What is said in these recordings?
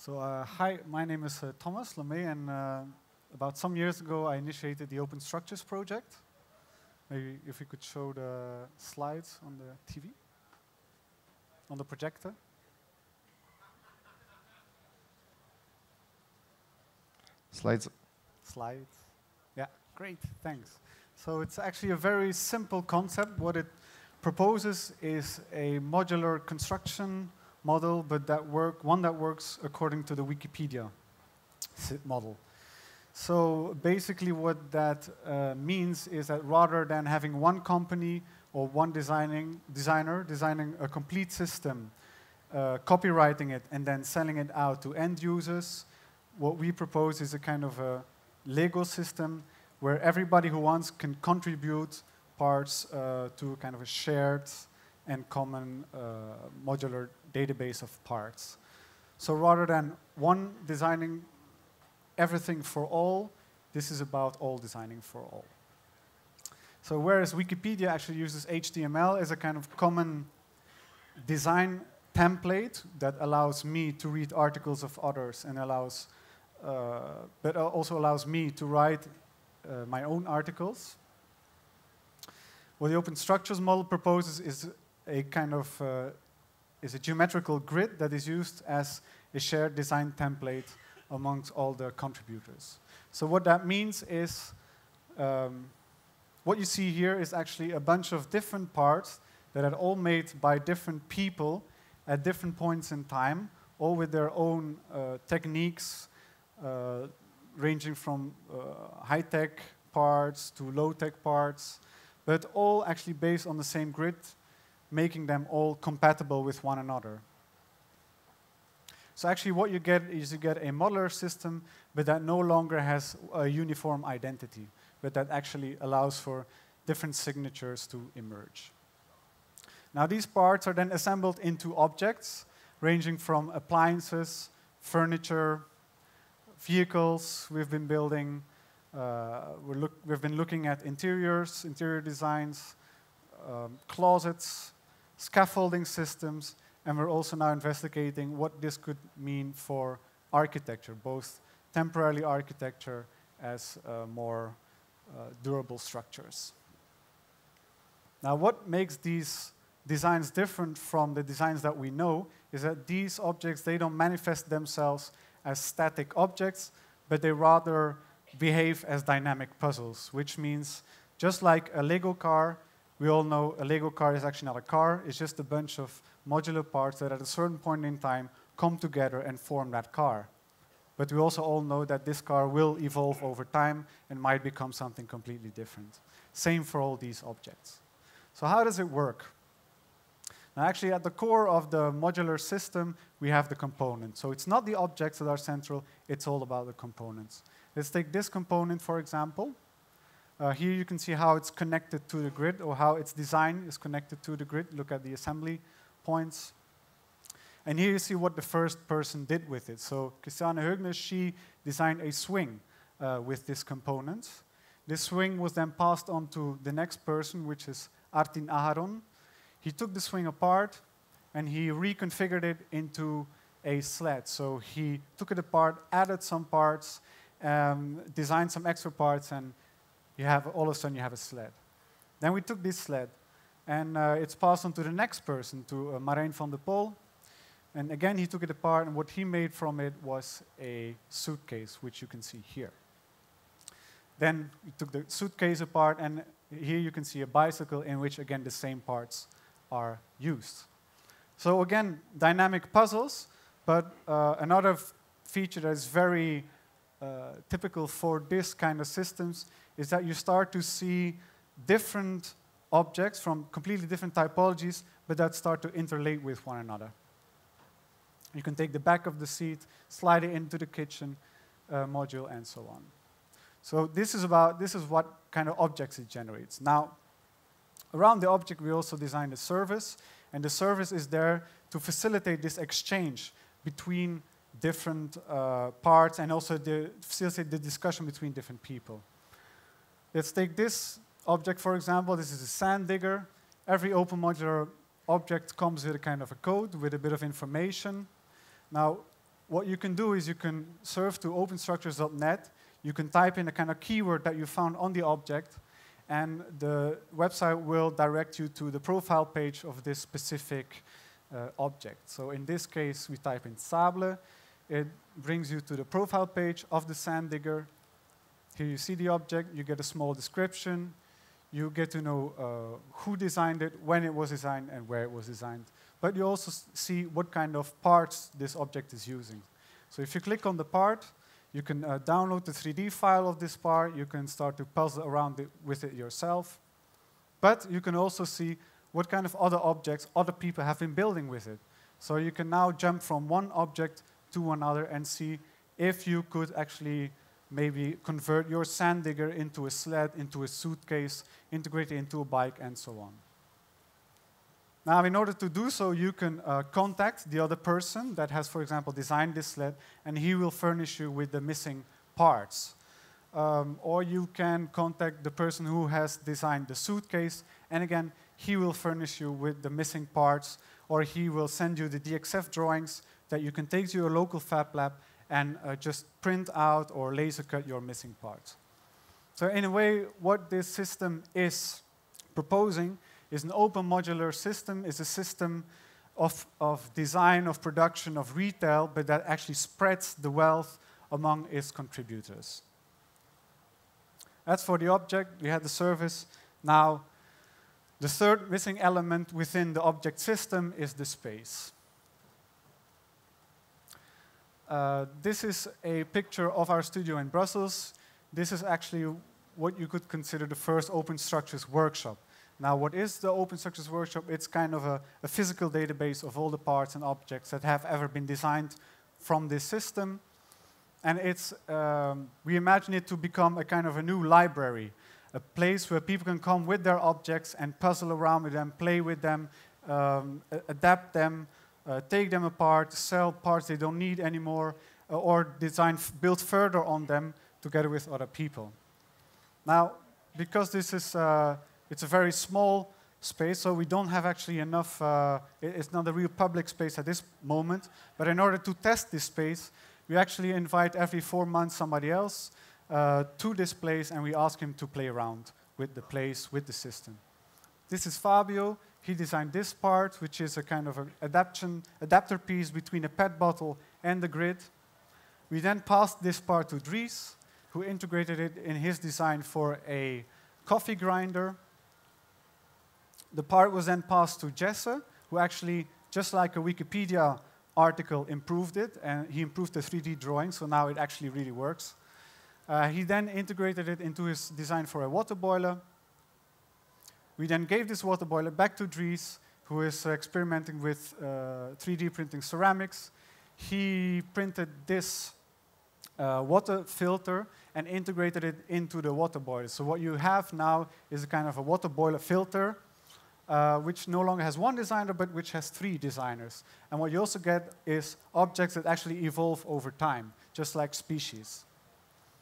So uh, hi, my name is uh, Thomas Lommée, and uh, about some years ago I initiated the Open Structures project. Maybe if we could show the slides on the TV, on the projector. Slides. Slides. Yeah, great, thanks. So it's actually a very simple concept. What it proposes is a modular construction model, but that work one that works according to the Wikipedia model. So basically, what that uh, means is that rather than having one company or one designing designer designing a complete system, uh, copyrighting it, and then selling it out to end users, what we propose is a kind of a Lego system where everybody who wants can contribute parts uh, to kind of a shared and common uh, modular database of parts. So rather than one designing everything for all, this is about all designing for all. So whereas Wikipedia actually uses HTML as a kind of common design template that allows me to read articles of others and allows, uh, but also allows me to write uh, my own articles. What the open structures model proposes is a kind of uh, is a geometrical grid that is used as a shared design template amongst all the contributors. So what that means is um, what you see here is actually a bunch of different parts that are all made by different people at different points in time, all with their own uh, techniques, uh, ranging from uh, high-tech parts to low-tech parts, but all actually based on the same grid making them all compatible with one another. So actually what you get is you get a modular system, but that no longer has a uniform identity, but that actually allows for different signatures to emerge. Now these parts are then assembled into objects, ranging from appliances, furniture, vehicles we've been building. Uh, we have been looking at interiors, interior designs, um, closets, scaffolding systems, and we're also now investigating what this could mean for architecture, both temporary architecture as uh, more uh, durable structures. Now, what makes these designs different from the designs that we know is that these objects, they don't manifest themselves as static objects, but they rather behave as dynamic puzzles, which means just like a Lego car, we all know a Lego car is actually not a car, it's just a bunch of modular parts that at a certain point in time come together and form that car. But we also all know that this car will evolve over time and might become something completely different. Same for all these objects. So how does it work? Now actually at the core of the modular system, we have the components. So it's not the objects that are central, it's all about the components. Let's take this component, for example. Uh, here you can see how it's connected to the grid or how its design is connected to the grid. Look at the assembly points. And here you see what the first person did with it. So Christiane Högner, she designed a swing uh, with this component. This swing was then passed on to the next person, which is Artin Aharon. He took the swing apart and he reconfigured it into a sled. So he took it apart, added some parts, um, designed some extra parts, and you have all of a sudden you have a sled. Then we took this sled, and uh, it's passed on to the next person, to uh, Marijn van der Pol. And again, he took it apart, and what he made from it was a suitcase, which you can see here. Then we took the suitcase apart, and here you can see a bicycle in which, again, the same parts are used. So again, dynamic puzzles, but uh, another feature that is very uh, typical for this kind of systems is that you start to see different objects from completely different typologies, but that start to interlate with one another. You can take the back of the seat, slide it into the kitchen uh, module, and so on. So this is about this is what kind of objects it generates. Now, around the object, we also designed a service, and the service is there to facilitate this exchange between different uh, parts and also the, facilitate the discussion between different people. Let's take this object, for example. This is a sand digger. Every open modular object comes with a kind of a code with a bit of information. Now, what you can do is you can serve to openstructures.net. You can type in a kind of keyword that you found on the object, and the website will direct you to the profile page of this specific uh, object. So in this case, we type in sable. It brings you to the profile page of the sand digger. Here you see the object, you get a small description, you get to know uh, who designed it, when it was designed, and where it was designed. But you also see what kind of parts this object is using. So if you click on the part, you can uh, download the 3D file of this part. You can start to puzzle around it with it yourself. But you can also see what kind of other objects other people have been building with it. So you can now jump from one object to another and see if you could actually maybe convert your sand digger into a sled, into a suitcase, integrate it into a bike, and so on. Now, in order to do so, you can uh, contact the other person that has, for example, designed this sled, and he will furnish you with the missing parts. Um, or you can contact the person who has designed the suitcase, and again, he will furnish you with the missing parts, or he will send you the DXF drawings that you can take to your local fab lab and uh, just print out or laser cut your missing parts. So in a way, what this system is proposing is an open modular system, is a system of, of design, of production, of retail, but that actually spreads the wealth among its contributors. That's for the object. We had the service. Now, the third missing element within the object system is the space. Uh, this is a picture of our studio in Brussels. This is actually what you could consider the first open structures workshop. Now, what is the Open Structures Workshop? It's kind of a, a, physical database of all the parts and objects that have ever been designed from this system. And it's, um, we imagine it to become a kind of a new library, a place where people can come with their objects and puzzle around with them, play with them, um, adapt them, uh, take them apart, sell parts they don't need anymore, uh, or design, build further on them together with other people. Now, because this is uh, it's a very small space, so we don't have actually enough, uh, it's not a real public space at this moment. But in order to test this space, we actually invite every four months somebody else uh, to this place and we ask him to play around with the place, with the system. This is Fabio. He designed this part, which is a kind of an adaptation, adapter piece between a PET bottle and the grid. We then passed this part to Dries, who integrated it in his design for a coffee grinder the part was then passed to Jesse, who actually, just like a Wikipedia article, improved it, and he improved the 3D drawing, so now it actually really works. Uh, he then integrated it into his design for a water boiler. We then gave this water boiler back to Dries, who is uh, experimenting with uh, 3D printing ceramics. He printed this uh, water filter and integrated it into the water boiler. So what you have now is a kind of a water boiler filter uh, which no longer has one designer, but which has three designers. And what you also get is objects that actually evolve over time, just like species.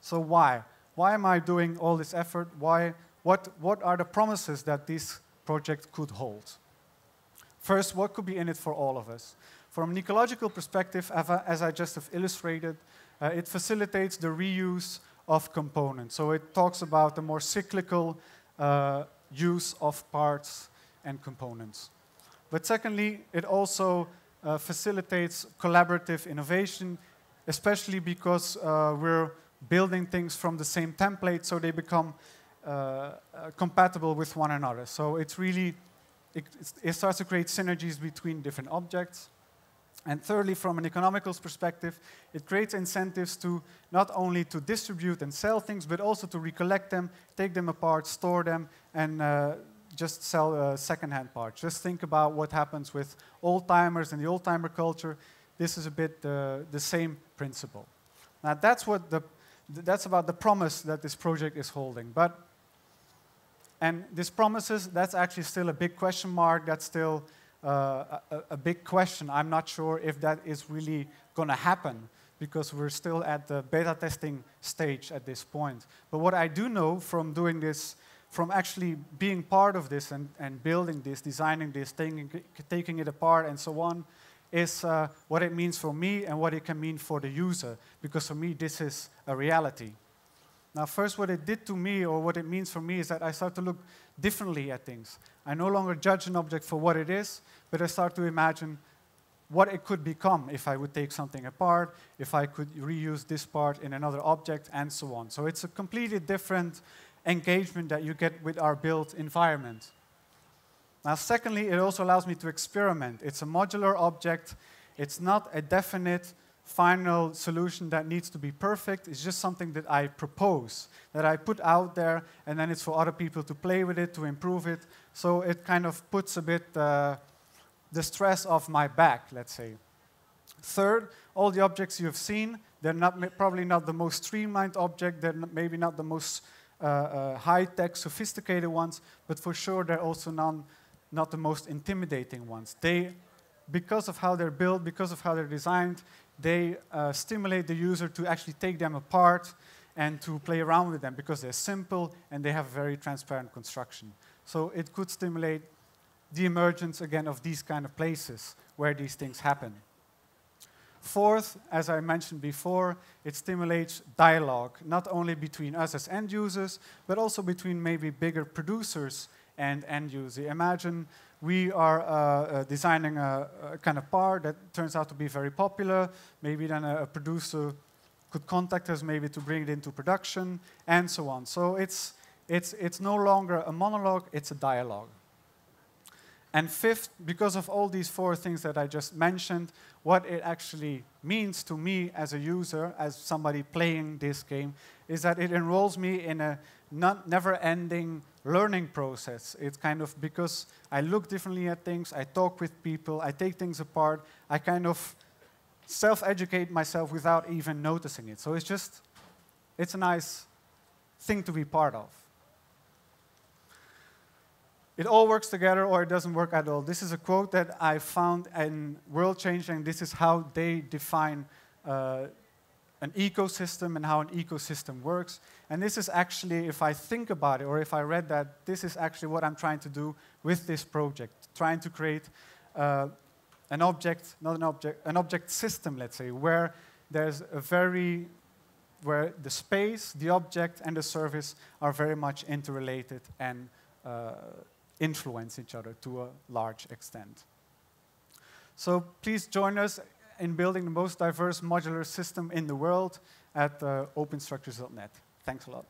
So why? Why am I doing all this effort? Why, what, what are the promises that this project could hold? First, what could be in it for all of us? From an ecological perspective, as I just have illustrated, uh, it facilitates the reuse of components. So it talks about the more cyclical uh, use of parts and components. But secondly, it also uh, facilitates collaborative innovation, especially because uh, we're building things from the same template so they become Uh, uh, compatible with one another. So it's really, it, it starts to create synergies between different objects. And thirdly, from an economical perspective, it creates incentives to not only to distribute and sell things, but also to recollect them, take them apart, store them, and uh, just sell a secondhand parts. Just think about what happens with old timers and the old timer culture. This is a bit the, the same principle. Now that's what the that's about the promise that this project is holding. But and this promises that's actually still a big question mark. That's still uh, a, a big question. I'm not sure if that is really going to happen because we're still at the beta testing stage at this point. But what I do know from doing this from actually being part of this and, and building this, designing this, taking, taking it apart, and so on, is uh, what it means for me and what it can mean for the user, because for me, this is a reality. Now, first, what it did to me, or what it means for me, is that I start to look differently at things. I no longer judge an object for what it is, but I start to imagine what it could become if I would take something apart, if I could reuse this part in another object, and so on. So it's a completely different engagement that you get with our built environment. Now, secondly, it also allows me to experiment. It's a modular object. It's not a definite final solution that needs to be perfect. It's just something that I propose, that I put out there, and then it's for other people to play with it, to improve it. So it kind of puts a bit uh, the stress off my back, let's say. Third, all the objects you have seen, they're not, probably not the most streamlined object, they're maybe not the most uh, uh, high-tech, sophisticated ones, but for sure they're also none, not the most intimidating ones. They, because of how they're built, because of how they're designed, they uh, stimulate the user to actually take them apart and to play around with them because they're simple and they have a very transparent construction. So it could stimulate the emergence again of these kind of places where these things happen. Fourth, as I mentioned before, it stimulates dialogue, not only between us as end users, but also between maybe bigger producers and end users. Imagine we are uh, uh, designing a, a, kind of part that turns out to be very popular. Maybe then a, a, producer could contact us maybe to bring it into production, and so on. So it's, it's, it's no longer a monologue, it's a dialogue. And fifth, because of all these four things that I just mentioned, what it actually means to me as a user, as somebody playing this game, is that it enrolls me in a never-ending learning process. It's kind of because I look differently at things, I talk with people, I take things apart, I kind of self-educate myself without even noticing it. So it's just, it's a nice thing to be part of. It all works together or it doesn't work at all. This is a quote that I found in World Changing. This is how they define uh, an ecosystem and how an ecosystem works. And this is actually, if I think about it or if I read that, this is actually what I'm trying to do with this project, trying to create uh, an object, not an object, an object system, let's say, where there's a very, where the space, the object, and the service are very much interrelated and uh, influence each other to a large extent. So please join us in building the most diverse modular system in the world at uh, openstructures.net. Thanks a lot.